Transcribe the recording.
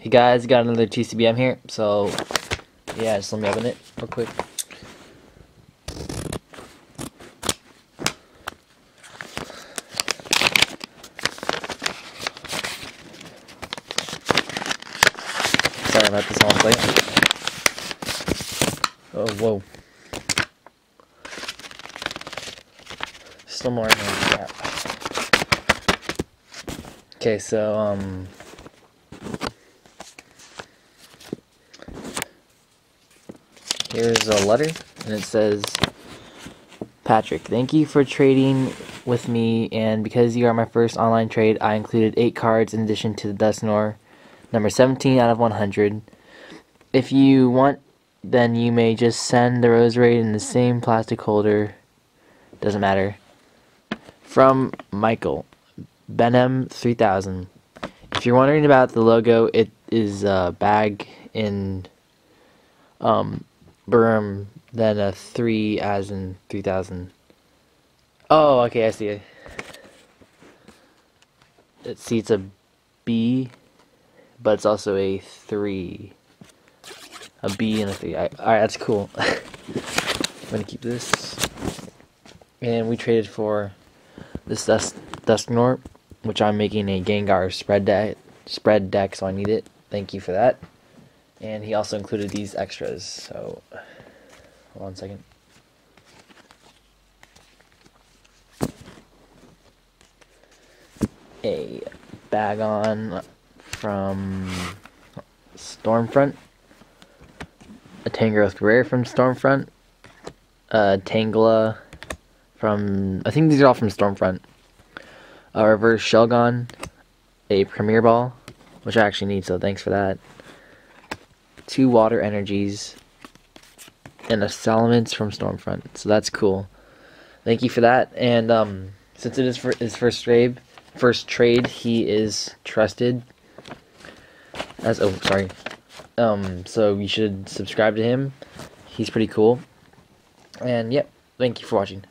Hey guys, got another TCBM here, so yeah, just let me open it real quick. Sorry about this whole plate. Oh, whoa. Still more in there. Okay, so, um... Here's a letter, and it says, Patrick, thank you for trading with me, and because you are my first online trade, I included 8 cards in addition to the Dusknoir, number 17 out of 100. If you want, then you may just send the Rose Roserade in the same plastic holder. Doesn't matter. From Michael, Benem 3000. If you're wondering about the logo, it is a bag in um, Burm, then a 3 as in 3000. Oh, okay, I see it. It see it's a B, but it's also a 3. A B and a 3. Alright, that's cool. I'm gonna keep this. And we traded for this Dusk, Dusknoir, which I'm making a Gengar spread deck, spread deck, so I need it. Thank you for that. And he also included these extras, so hold on a second. A Bagon from Stormfront, a Tangrowth Rare from Stormfront, a Tangela from, I think these are all from Stormfront, a Reverse Shelgon, a Premier Ball, which I actually need, so thanks for that two water energies, and a Salamence from Stormfront. So that's cool. Thank you for that. And um, since it is for his first trade, first trade, he is trusted. As oh sorry. Um, so you should subscribe to him. He's pretty cool. And yep, thank you for watching.